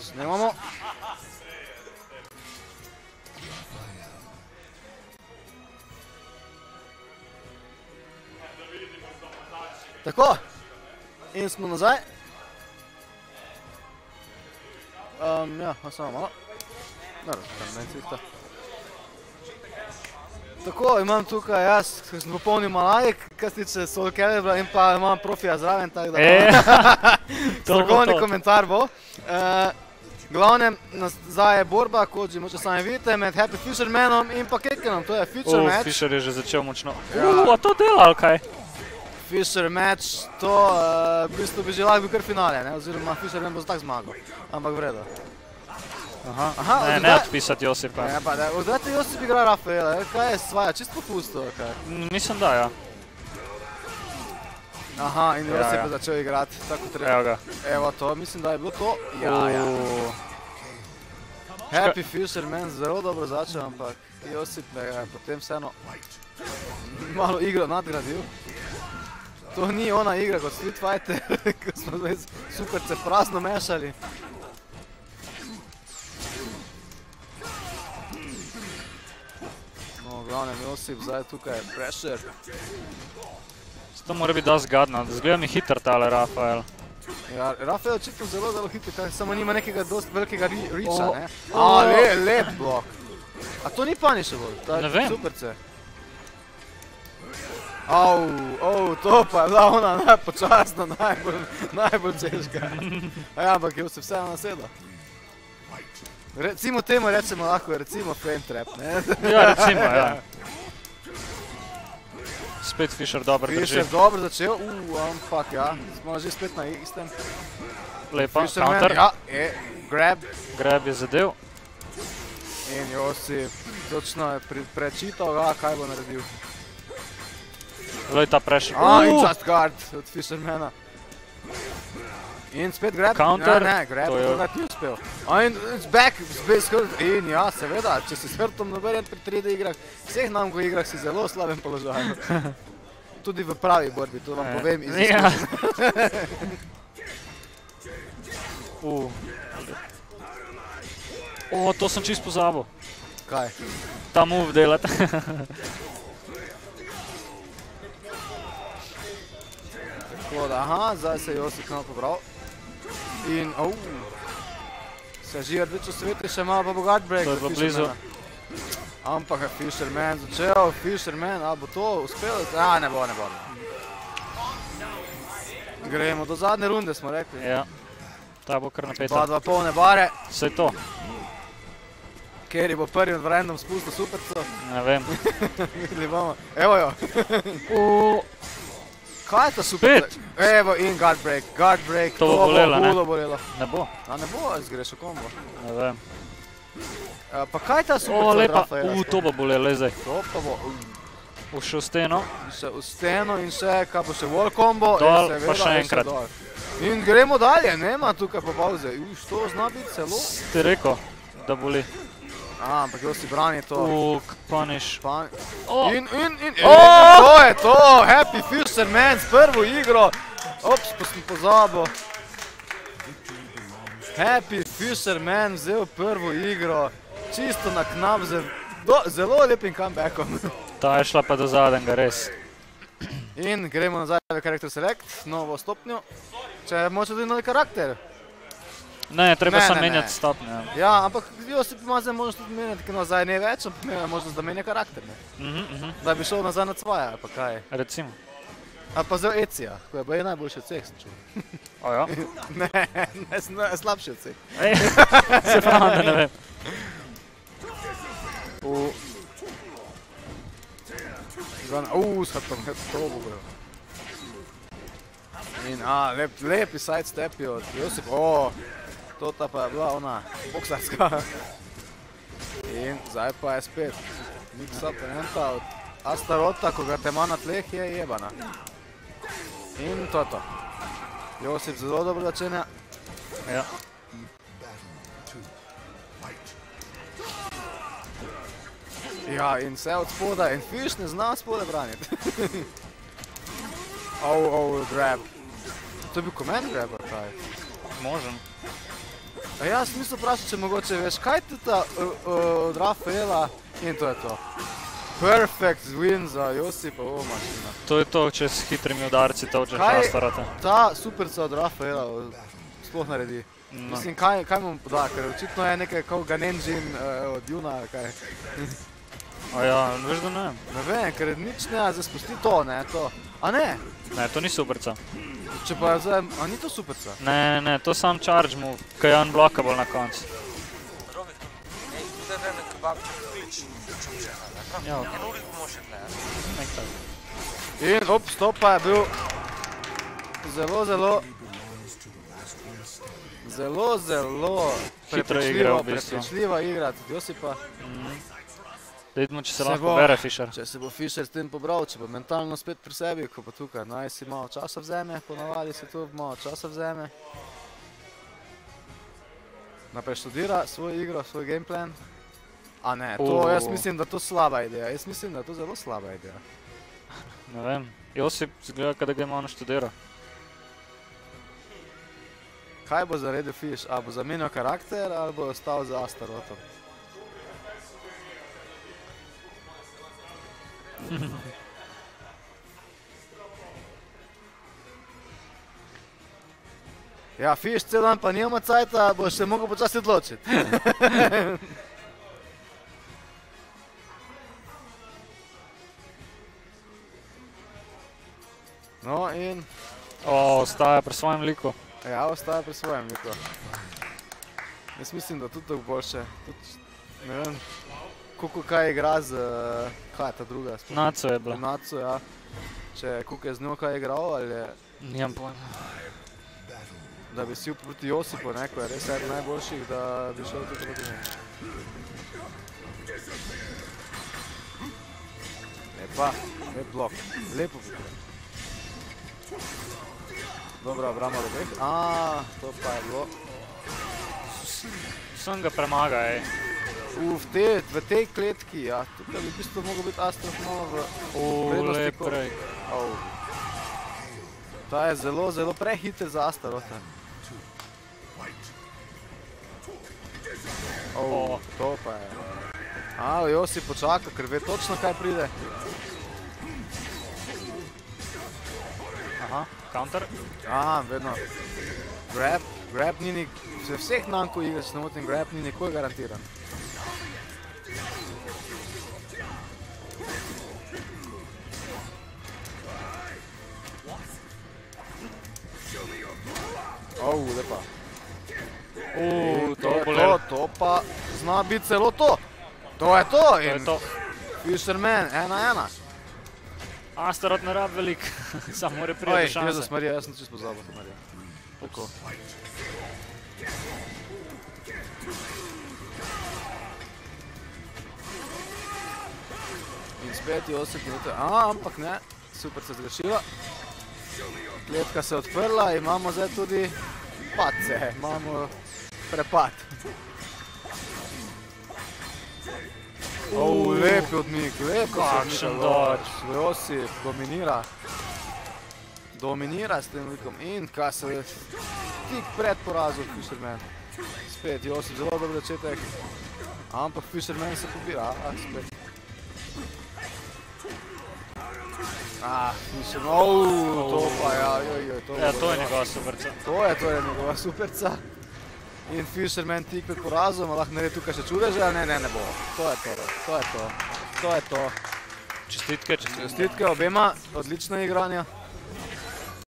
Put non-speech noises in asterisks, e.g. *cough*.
Snemamo. Tako. In smo nazaj. Um, ja, no, samo malo. Dobro, tam ne cvihta. Tako, imam tukaj jaz, ko sem popolnil malajk, kar se tiče Soul Calibra in pa imam profija zraven, tako da... E, *laughs* *laughs* Strokovni komentar bo. Uh, glavnem, nazaj je borba, kot že moče sami vidite, med Happy Fishermanom in pa Kekenom, to je Future Uh, Match. Fisher je že začel močno. Ja. Uh, a to dela kaj? Fisher Match, to uh, v bistvu bi že lahko bil kar finale, ne? oziroma Fisherman bo tak zmagal, ampak vredo. Aha, aha, Ne, od ne odpisati Josipa. Ne, pa da, od kdaj ti Josip igra Rafaela, kaj je svaja, čisto pusto, kaj? Mm, Mislim, da ja. Aha, in Ja, Josip ja. je začel igrati, tako treba. Evo ga. Evo to, mislim, da je bilo to. Ja, ja. Uh, Happy Fisherman, zelo dobro začel, ampak Josip me je potem vseeno malo igro nadgradil. To ni ona igra kot Street Fighter, *laughs* ko smo zdaj sukarce prazno mešali. Glavnem Josip zdaj tukaj je pressure. To mora biti dosti gadno. Zgleda mi hiter tale Rafael. Ja, Rafael je očitno zelo, zelo hiter, kaj samo nima nekega dosti velikega ri- reacha, ne? A, le, lep blok. A to ni punishable, to je superce. Au, au, to pa je bila ona najpočasna, najbolj, najbolj težka. *laughs* A ja, ampak jo se vseeno naseda. Recimo temu rečemo lahko, recimo frame trap, ne? *laughs* Ja, recimo, ja. Spet Fisher dobro drži. Fisher dobro začel, uh, ampak ja, smo že spet na istem. Lepa, Fisherman, counter. ja, e, grab, Grab je zadev. In Josip točno je prečital, ga, kaj bo naredil. Glej ta pressure. A, in just guard od Fishermana. In spet grab. Counter. Ne, ne, grab, To je- ga ti uspel. A in it's back, spet. In ja, seveda, če si s hrtom naverjen pri 3D igrah, vseh nam ko igrah si zelo slabem položaju. *laughs* Tudi v pravi borbi, to vam Eh, povem iz ja. Uh. *laughs* O, to sem čist pozabil. Kaj? Ta move delati. *laughs* Tako da, aha, zdaj se je Josip malo pobral. In, au, se že rdeč osveti, še malo pa bo guard break. To je bilo blizu. Ampak je Fisherman začel, Fisherman, a bo to uspel? A, ne bo, ne bo. Gremo do zadnje runde, smo rekli. ja. Ta bo kar Dva, napeta. dva polne bare, Vse to. Kerry bo prvi od random spustil superco. Ne vem. *laughs* Videli bomo. Evo jo. Kaj je ta super? Spet? Evo in guard break, guard break. To bo bolelo, ne? hudo bolelo. ne bo. A ne bo, zgreš v kombo. Ne vem. A, Pa kaj ta super O, lepa. Uh, to bo bolelo, le zdaj. To pa bo. Ušel v steno. Še v steno in še, kaj bo še wall combo. Dol, in pa seveda še je enkrat. dol. In gremo dalje, nema tukaj pa pauze. Uš, to zna biti celo. Ti rekel, da boli. A, ampak jo si brani to. Uh, punish. Pa, O, in, in, in, in, O! to je to, Happy Fisherman s prvo igro. Ops, pa sem pozabil. Happy Fisherman vzel prvo igro, čisto na knap, z do, zelo lepim comebackom. *laughs* ta je šla pa do zadnjega, res. In gremo nazaj v Character Select, novo stopnjo. Če moče tudi novi karakter. Ne, treba Ne, samo ne, menjati ne. stopnje. Ja, ampak Josip ima zdaj možnost tudi menjati, nazaj ne več, ampak ima možnost, da menja karakter. Ne? Mhm, mhm. Da bi šel nazaj na svoje, pa kaj. Recimo. Ali pa zelo Ecija, ko je bo je najboljši od vseh, sem čul. O ja. *laughs* Ne, ne, sna- slabši od vseh. *laughs* Se pravi, da ne vem. U... Zvan, uuu, s hrtom, to bo bilo. In, a, lep, lepi sidestepi od Josip, o, to ta pa je bila ona boksarska. In zdaj pa je spet mix-up varianta od Astarota, ko ga te ima na tleh, je jebana. In to je to. Josip zelo dobro začenja. Ja. Ja, in vse od spoda, in Fish ne zna spode braniti. *laughs* oh, oh, grab. To je bil command grab, ali kaj? Možem. A jaz sem mislil vprašati, če mogoče veš, kaj ti ta uh, uh, od Rafaela in to je to. Perfect win za Josipa, o mašina. To je to, če s hitrimi udarci točeš Kaj- Astarota. Ta superca od Rafaela sploh naredi. No. Mislim, kaj, kaj mu poda, ker očitno je nekaj kao Ganenjin uh, od Juna, kaj. A ja, veš da ne. Ne vem, ker nič ne, zdaj spusti to, ne, to. A ne, Ne, to ni superca. če pa zdaj, a ni to superca? Ne, ne, to sam charge move, kaj je unblockable na koncu. Ne? Ja. Ne? Nek tak. In op, stop pa je bil zelo, zelo, zelo, zelo bistvu. prepričljiva igra tudi Josipa. Da vidimo, če se Se lahko bo. bere Fischer. Če se bo Fischer s tem pobral, če bo mentalno spet pri sebi, ko pa tukaj naj si malo časa vzeme, ponavadi se tu malo časa vzeme. Naprej študira svojo igro, svoj game plan. A ne, to jaz O. mislim, da to slaba ideja. Jaz mislim, da je to zelo slaba ideja. Ne vem, Josip zgleda, kada ga je malo naštudiral. Kaj bo zaredil Fiš? A bo zamenjal karakter ali bo ostal za Astarotom? *laughs* Ja, Fiš cel dan pa nima cajta, boš se mogel počasi odločiti. *laughs* No in O, ostaja pri svojem liku. Ja, ostaja pri svojem liku. Jaz mislim, da tudi tako boljše. Tudi, ne vem, koliko kaj igra z, eh, kaj je ta druga? Naco je bila. Naco, ja. Če koliko je z njo kaj igral, ali je, Nijem pojma. da bi si proti Josipu, ne, ko je res eden najboljših, da bi šel tudi proti njemu. Lepa, lep blok, lepo bi bilo. Dobra obramba robeh. A, to pa je bilo. Sem ga premaga, ej. V, te, v tej kletki, ja, tukaj bi v bistvu mogel biti Astrof malo v prednosti lep ko- break. Au. Ta je zelo, zelo prehiter za Astarota. Oh, O. to pa je. A, Josi počaka, ker ve točno kaj pride. Aha, counter. A, vedno. Grab, grab ni nik, vseh nankov igra, če se ne motim, grab ni nikoli garantiran. U, to to, lep. to pa zna biti celo to. To je to To je in to. Fisherman, ena ena. Astarot ne rabi veliko, *laughs* samo mora Oj, prijeti do Jezus šanse. Marija, jaz sem čisto pozabil to Marija. Tako. In spet je 8 minut, a, ampak ne, super se zgrešila. Kletka se je odprla, imamo zdaj tudi padce, imamo prepad. Oh, lep odmik, lep Kakšen dodge. Josip dominira. Dominira s tem likom in kaj se je tik pred porazom Fisherman. Spet Josip, zelo dober začetek. Ampak Fisherman se pobira, a spet. Ah, Fisherman, oh, to pa ja, joj, joj, to Ja, bo to je njegova superca. To je torej njegova superca. In Fisherman tik pred porazom, lahko naredi tukaj še čudeže, ne, ne, ne bo. To je to, to je to. To je to. Čestitke, čestitke. Čestitke obema, odlična igranja.